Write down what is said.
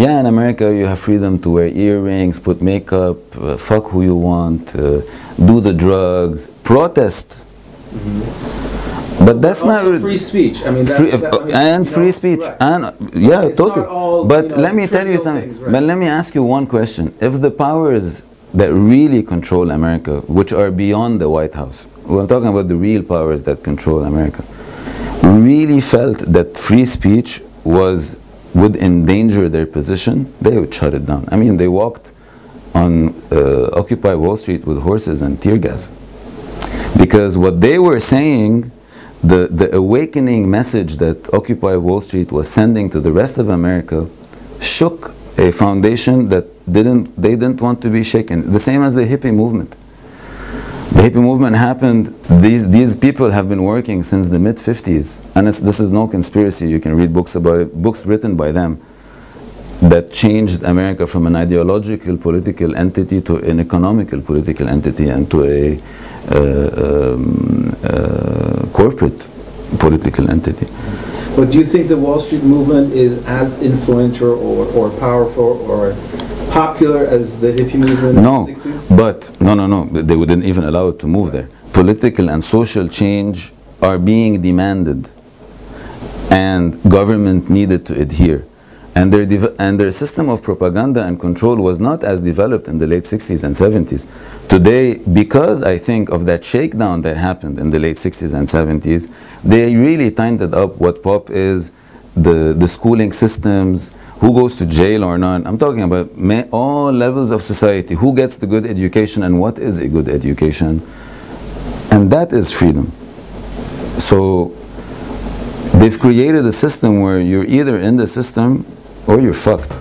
yeah, in America you have freedom to wear earrings, put makeup, uh, fuck who you want, uh, do the drugs, protest. But that's not free speech. I mean, that's, free, that, I mean, and free know, speech correct. and yeah It's totally all, but you know, let me tell you something things, right. but let me ask you one question if the powers that really control america which are beyond the white house we're talking about the real powers that control america really felt that free speech was would endanger their position they would shut it down i mean they walked on uh, occupy wall street with horses and tear gas because what they were saying the, the awakening message that Occupy Wall Street was sending to the rest of America shook a foundation that didn't they didn't want to be shaken. The same as the hippie movement. The hippie movement happened. These these people have been working since the mid 50s, and this is no conspiracy. You can read books about it, books written by them that changed America from an ideological political entity to an economical political entity and to a uh, um, uh, corporate political entity. But do you think the Wall Street movement is as influential or, or powerful or popular as the hippie movement No, in the 60s? but no, no, no. They wouldn't even allow it to move there. Political and social change are being demanded, and government needed to adhere. And their, and their system of propaganda and control was not as developed in the late 60s and 70s. Today, because I think of that shakedown that happened in the late 60s and 70s, they really tightened up what pop is, the, the schooling systems, who goes to jail or not. I'm talking about all levels of society, who gets the good education and what is a good education. And that is freedom. So they've created a system where you're either in the system or you're fucked.